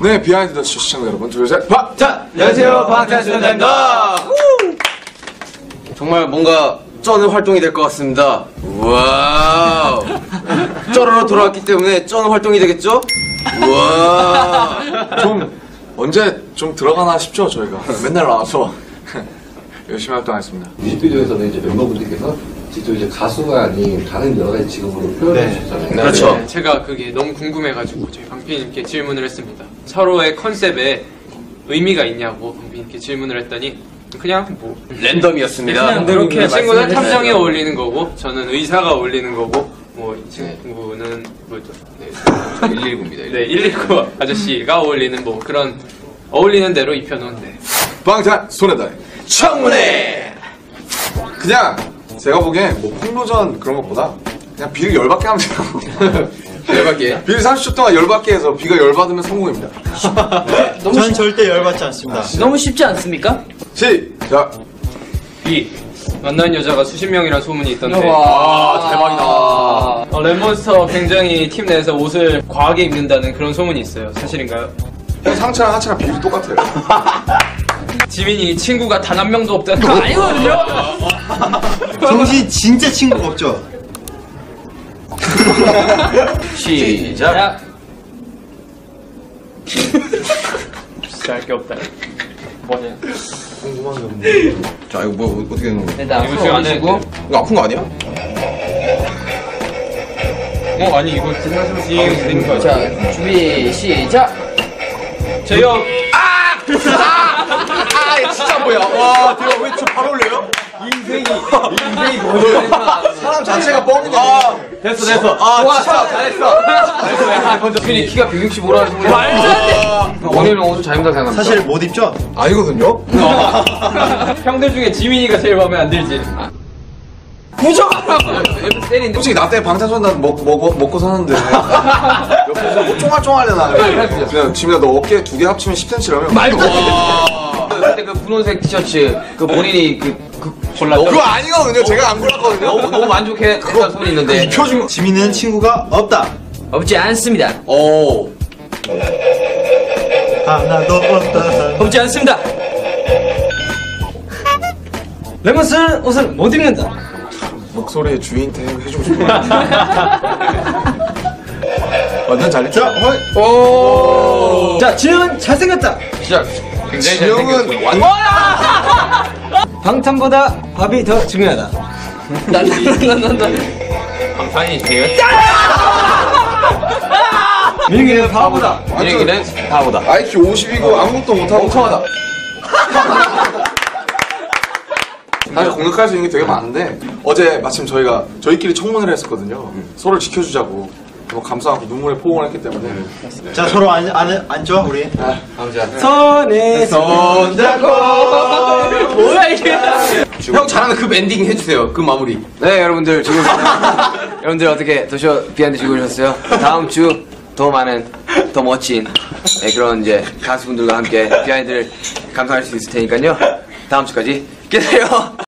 네, Behind The 시청자 여러분, 둘, 셋, 봐! 자, 안녕하세요. 방탄소년단입니다. 정말 뭔가 쩌는 활동이 될 것 같습니다. wow. 쩔어로 돌아왔기 때문에 쩌는 활동이 되겠죠? 와. 좀, 언제 좀 들어가나 싶죠, 저희가. 맨날 나와서. 열심히 활동하겠습니다. 뮤직비디오에서는 이제 멤버분들께서 직접 이제 가수가 아닌 다른 여러 가지 직업으로 표현해 주셨잖아요. 그렇죠. 네, 제가 그게 너무 궁금해가지고 저희 방PD님께 질문을 했습니다. 서로의 컨셉에 의미가 있냐고 방피님께 질문을 했더니 그냥 뭐 랜덤이었습니다. 그냥 그렇게 친구는 말씀을 탐정에. 어울리는 거고 저는 의사가 어울리는 거고 뭐 이 친구는 뭐죠? 네, 119입니다. 네 119 아저씨가 어울리는 뭐 그런 어울리는 대로 입혀놓은 네. 방탄, 소년단. 청문회! 그냥, 제가 보기엔 뭐 폭로전 그런 것보다 그냥 비를 열받게 하면 돼요. 열받게. 비를 30초 동안 열받게 해서 비가 열받으면 성공입니다. 전 절대 열받지 않습니다. 너무 쉽지 않습니까? 시작! B 만난 여자가 수십 명이란 소문이 있던데 아, 대박이다. 어, 랩몬스터 굉장히 팀 내에서 옷을 과하게 입는다는 그런 소문이 있어요 사실인가요? 상체랑 하체랑 비율이 똑같아요. 지민이 친구가 단 한 명도 없다는 거 아니거든요? 정신 진짜 친구가 없죠? 시작. 야. 진짜 할게 없다. 뭐냐? 자, 이거 뭐, 어떻게 되는 거야? 일단 이거 지금 안 오시고 이거 아픈 거 아니야? 어 아니 이거 지금 되는 거야. 자 준비 시작 제요. 아, 진짜 뭐야? 와, 대박. 왜 저 바로 올려요? 사람 자체가 뻥이네. 됐어, 됐어. 아, 진짜 잘했어. 먼저 필이 키가 165라는 소문이. 말도 안 돼. 원희는 옷을 잘 입는다 생각합니다. 사실 못 입죠? 아니거든요? 형들 중에 지민이가 제일 마음에 안 들지. 때린데. 솔직히 나때 방탄소년단 먹, 먹, 먹고 사는데 옆에서 뭐 쫑알쫑알대나 그냥 지민아 너 어깨 두 개 합치면 10cm라며 말도 안 돼. 그때 그 분홍색 티셔츠, 그 본인이 그, 그, 골랐던. 그거 아니거든요 제가 안 골랐거든요 너무, 너무 만족해. 그런 소문이 있는데. 표준 지민은 친구가 없다. 없지 않습니다 오. 하나도 없다. 없지 않습니다 레몬스는 옷을 못 입는다 목소리의 주인한테 해주고 싶어 완전 잘했죠? 오 자 지은 잘생겼다 시작. 굉장히 지영은 완전 방탄보다 밥이 더 중요하다. 난난난난 방탄이 제요? 민기는 바보다. 분위기는 바보다. IQ 50이고 아무것도 못하고. 멍청하다. 사실 공격할 수 있는 게 되게 많은데 어제 마침 저희가 저희끼리 청문회를 했었거든요. 서로를 지켜주자고 너무 감사하고 눈물에 포옹을 했기 때문에 자, 서로 앉, 앉, 앉죠, 우리? 손에 손잡고 뭐야 이게 형 잘하는 그 엔딩 해주세요. 그 마무리. 네, 여러분들 지금 여러분들 어떻게 더쇼 behind 즐거우셨어요? 다음 주 더 많은 더 멋진 네, 그런 이제 가수분들과 함께 behind를 감상할 수 있을 테니까요. 다음 주까지 기다려.